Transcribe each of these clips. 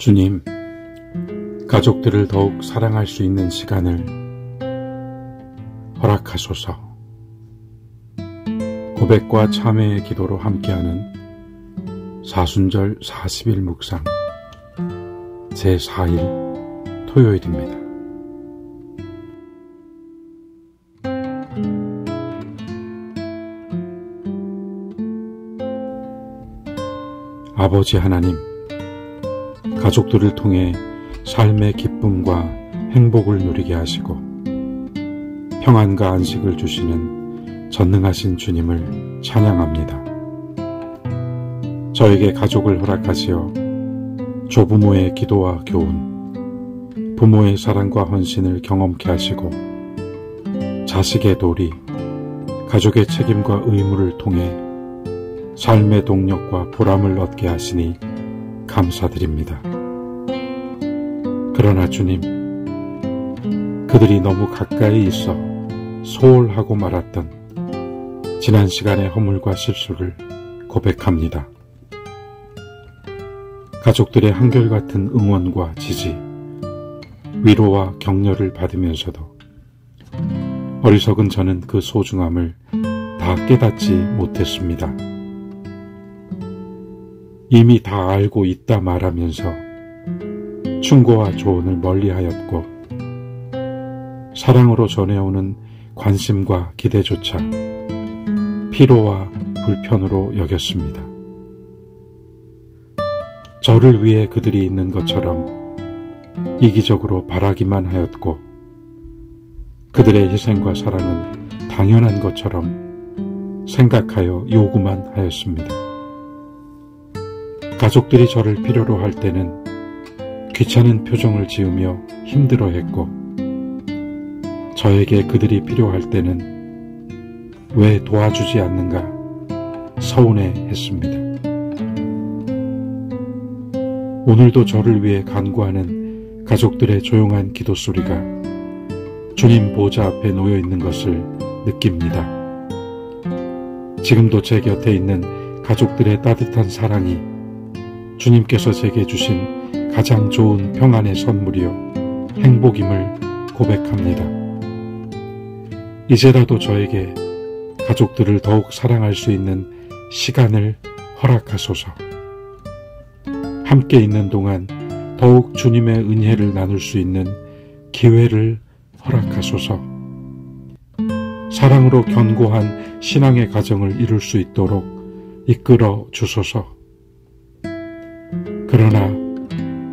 주님, 가족들을 더욱 사랑할 수 있는 시간을 허락하소서. 고백과 참회의 기도로 함께하는 사순절 40일 묵상 제4일 토요일입니다. 아버지 하나님, 가족들을 통해 삶의 기쁨과 행복을 누리게 하시고 평안과 안식을 주시는 전능하신 주님을 찬양합니다. 저에게 가족을 허락하시어 조부모의 기도와 교훈, 부모의 사랑과 헌신을 경험케 하시고 자식의 도리, 가족의 책임과 의무를 통해 삶의 동력과 보람을 얻게 하시니 감사드립니다. 그러나 주님, 그들이 너무 가까이 있어 소홀하고 말았던 지난 시간의 허물과 실수를 고백합니다. 가족들의 한결같은 응원과 지지, 위로와 격려를 받으면서도 어리석은 저는 그 소중함을 다 깨닫지 못했습니다. 이미 다 알고 있다 말하면서 충고와 조언을 멀리하였고 사랑으로 전해오는 관심과 기대조차 피로와 불편으로 여겼습니다. 저를 위해 그들이 있는 것처럼 이기적으로 바라기만 하였고 그들의 희생과 사랑은 당연한 것처럼 생각하여 요구만 하였습니다. 가족들이 저를 필요로 할 때는 귀찮은 표정을 지으며 힘들어했고 저에게 그들이 필요할 때는 왜 도와주지 않는가 서운해 했습니다. 오늘도 저를 위해 간구하는 가족들의 조용한 기도 소리가 주님 보좌 앞에 놓여 있는 것을 느낍니다. 지금도 제 곁에 있는 가족들의 따뜻한 사랑이 주님께서 제게 주신 가장 좋은 평안의 선물이요 행복임을 고백합니다. 이제라도 저에게 가족들을 더욱 사랑할 수 있는 시간을 허락하소서. 함께 있는 동안 더욱 주님의 은혜를 나눌 수 있는 기회를 허락하소서. 사랑으로 견고한 신앙의 가정을 이룰 수 있도록 이끌어 주소서. 그러나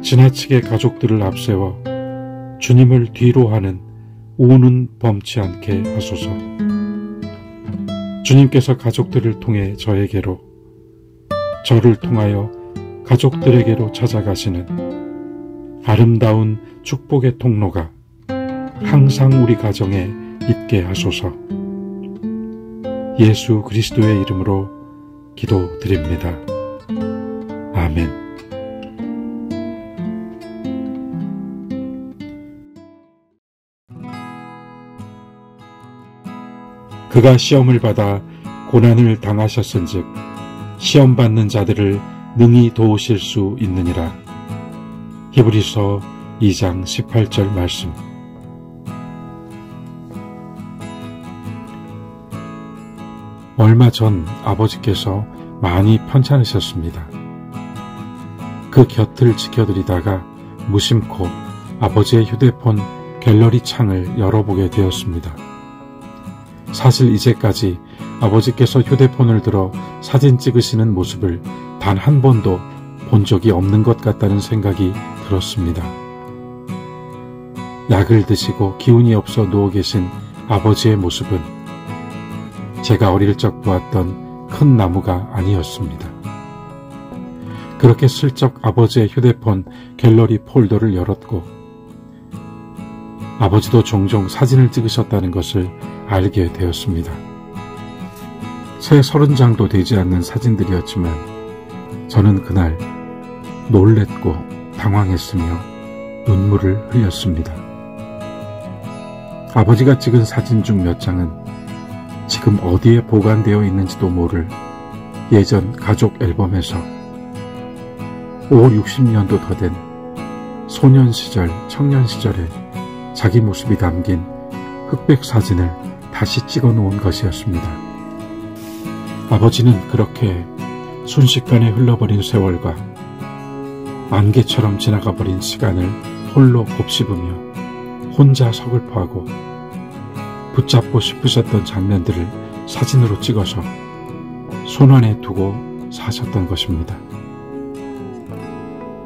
지나치게 가족들을 앞세워 주님을 뒤로 하는 우는 범치 않게 하소서. 주님께서 가족들을 통해 저에게로, 저를 통하여 가족들에게로 찾아가시는 아름다운 축복의 통로가 항상 우리 가정에 있게 하소서. 예수 그리스도의 이름으로 기도드립니다. 아멘. 그가 시험을 받아 고난을 당하셨은즉 시험 받는 자들을 능히 도우실 수 있느니라. 히브리서 2장 18절 말씀. 얼마 전 아버지께서 많이 편찮으셨습니다. 그 곁을 지켜드리다가 무심코 아버지의 휴대폰 갤러리 창을 열어보게 되었습니다. 사실 이제까지 아버지께서 휴대폰을 들어 사진 찍으시는 모습을 단 한 번도 본 적이 없는 것 같다는 생각이 들었습니다. 약을 드시고 기운이 없어 누워 계신 아버지의 모습은 제가 어릴 적 보았던 큰 나무가 아니었습니다. 그렇게 슬쩍 아버지의 휴대폰 갤러리 폴더를 열었고 아버지도 종종 사진을 찍으셨다는 것을 알게 되었습니다. 새 서른 장도 되지 않는 사진들이었지만 저는 그날 놀랬고 당황했으며 눈물을 흘렸습니다. 아버지가 찍은 사진 중 몇 장은 지금 어디에 보관되어 있는지도 모를 예전 가족 앨범에서 5, 60년도 더 된 소년 시절, 청년 시절의 자기 모습이 담긴 흑백 사진을 다시 찍어 놓은 것이었습니다. 아버지는 그렇게 순식간에 흘러버린 세월과 안개처럼 지나가 버린 시간을 홀로 곱씹으며 혼자 서글퍼하고 붙잡고 싶으셨던 장면들을 사진으로 찍어서 손안에 두고 사셨던 것입니다.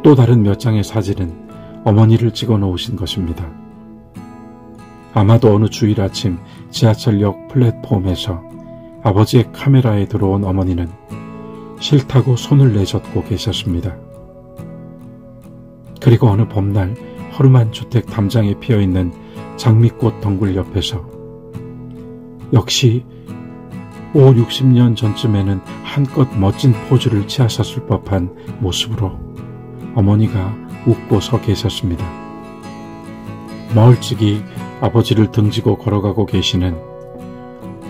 또 다른 몇 장의 사진은 어머니를 찍어 놓으신 것입니다. 아마도 어느 주일 아침 지하철역 플랫폼에서 아버지의 카메라에 들어온 어머니는 싫다고 손을 내젓고 계셨습니다. 그리고 어느 봄날 허름한 주택 담장에 피어있는 장미꽃 덩굴 옆에서 역시 5, 60년 전쯤에는 한껏 멋진 포즈를 취하셨을 법한 모습으로 어머니가 웃고 서 계셨습니다. 멀찍이 아버지를 등지고 걸어가고 계시는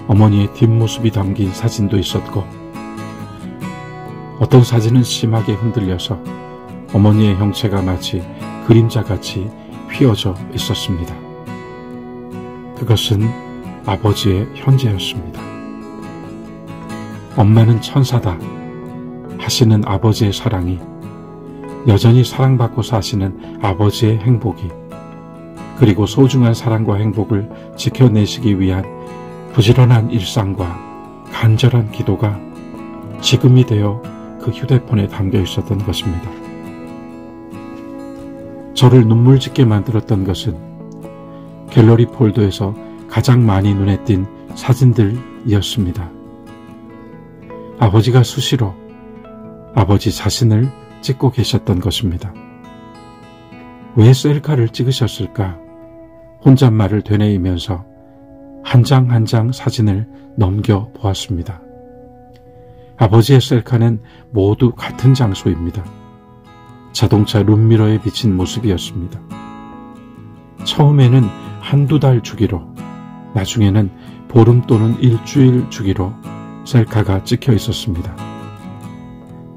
어머니의 뒷모습이 담긴 사진도 있었고 어떤 사진은 심하게 흔들려서 어머니의 형체가 마치 그림자같이 휘어져 있었습니다. 그것은 아버지의 현재였습니다. 엄마는 천사다 하시는 아버지의 사랑이 여전히 사랑받고 사시는 아버지의 행복이 그리고 소중한 사랑과 행복을 지켜내시기 위한 부지런한 일상과 간절한 기도가 지금이 되어 그 휴대폰에 담겨 있었던 것입니다. 저를 눈물 짓게 만들었던 것은 갤러리 폴더에서 가장 많이 눈에 띈 사진들이었습니다. 아버지가 수시로 아버지 자신을 찍고 계셨던 것입니다. 왜 셀카를 찍으셨을까? 혼잣말을 되뇌이면서 한장 한 장 사진을 넘겨 보았습니다. 아버지의 셀카는 모두 같은 장소입니다. 자동차 룸미러에 비친 모습이었습니다. 처음에는 한두 달 주기로, 나중에는 보름 또는 일주일 주기로 셀카가 찍혀 있었습니다.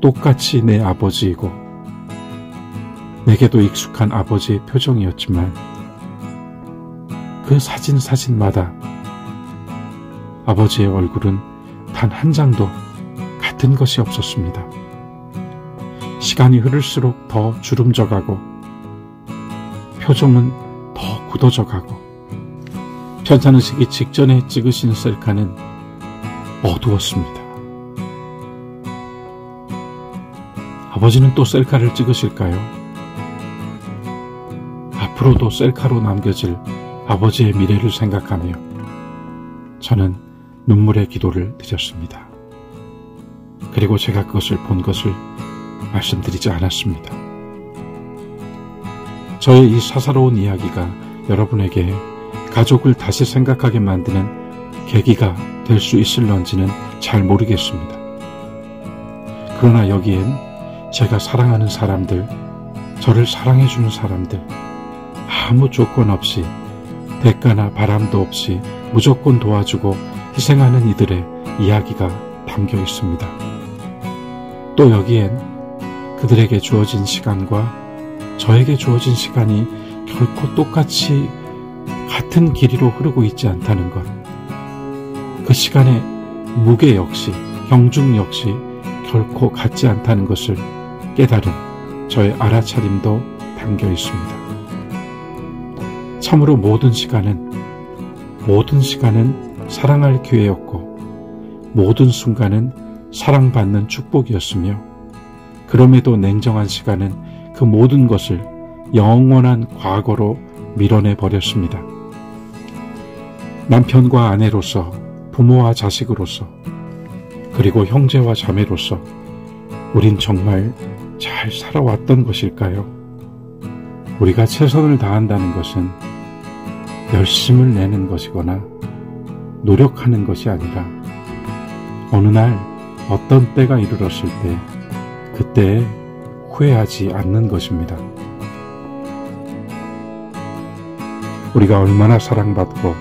똑같이 내 아버지이고, 내게도 익숙한 아버지의 표정이었지만, 그 사진 사진마다 아버지의 얼굴은 단 한 장도 같은 것이 없었습니다. 시간이 흐를수록 더 주름져 가고 표정은 더 굳어져 가고 편찮으시기 직전에 찍으신 셀카는 어두웠습니다. 아버지는 또 셀카를 찍으실까요? 앞으로도 셀카로 남겨질 아버지의 미래를 생각하며 저는 눈물의 기도를 드렸습니다. 그리고 제가 그것을 본 것을 말씀드리지 않았습니다. 저의 이 사사로운 이야기가 여러분에게 가족을 다시 생각하게 만드는 계기가 될 수 있을런지는 잘 모르겠습니다. 그러나 여기엔 제가 사랑하는 사람들, 저를 사랑해주는 사람들, 아무 조건 없이 대가나 바람도 없이 무조건 도와주고 희생하는 이들의 이야기가 담겨 있습니다. 또 여기엔 그들에게 주어진 시간과 저에게 주어진 시간이 결코 똑같이 같은 길이로 흐르고 있지 않다는 것. 그 시간의 무게 역시, 경중 역시 결코 같지 않다는 것을 깨달은 저의 알아차림도 담겨 있습니다. 참으로 모든 시간은, 모든 시간은 사랑할 기회였고, 모든 순간은 사랑받는 축복이었으며, 그럼에도 냉정한 시간은 그 모든 것을 영원한 과거로 밀어내 버렸습니다. 남편과 아내로서, 부모와 자식으로서, 그리고 형제와 자매로서 우린 정말 잘 살아왔던 것일까요? 우리가 최선을 다한다는 것은 열심을 내는 것이거나 노력하는 것이 아니라 어느 날 어떤 때가 이르렀을 때 그때 후회하지 않는 것입니다. 우리가 얼마나 사랑받고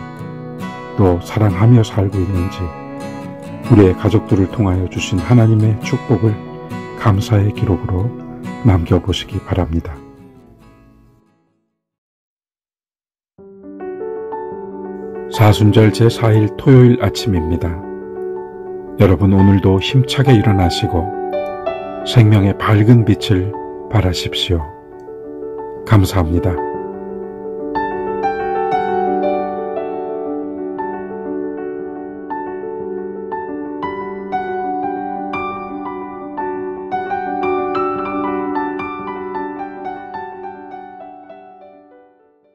또 사랑하며 살고 있는지 우리의 가족들을 통하여 주신 하나님의 축복을 감사의 기록으로 남겨보시기 바랍니다. 사순절 제4일 토요일 아침입니다. 여러분 오늘도 힘차게 일어나시고 생명의 밝은 빛을 발하십시오. 감사합니다.